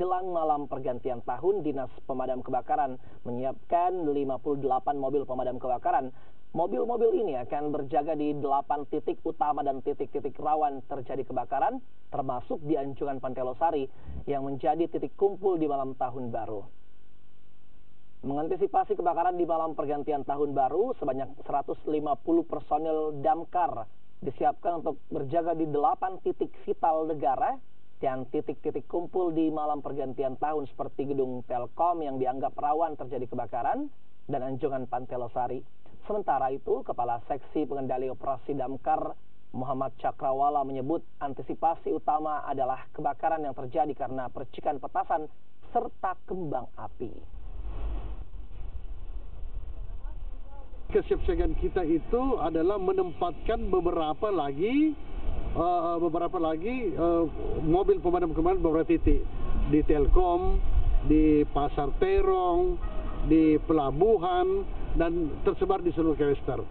jelang malam pergantian tahun, Dinas Pemadam Kebakaran menyiapkan 58 mobil pemadam kebakaran. Mobil-mobil ini akan berjaga di 8 titik utama dan titik-titik rawan terjadi kebakaran, termasuk di Anjungan Pantelosari yang menjadi titik kumpul di malam tahun baru. Mengantisipasi kebakaran di malam pergantian tahun baru, sebanyak 150 personil damkar disiapkan untuk berjaga di 8 titik vital negara dan titik-titik kumpul di malam pergantian tahun seperti gedung Telkom yang dianggap rawan terjadi kebakaran dan anjungan Pantelosari. Sementara itu, Kepala Seksi Pengendali Operasi Damkar Muhammad Cakrawala menyebut antisipasi utama adalah kebakaran yang terjadi karena percikan petasan serta kembang api. Kesiapsiagaan kita itu adalah menempatkan beberapa lagi beberapa lagi uh, mobil pemadam kebakaran beberapa titik di Telkom, di Pasar Terong, di pelabuhan dan tersebar di seluruh Kelester.